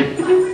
You.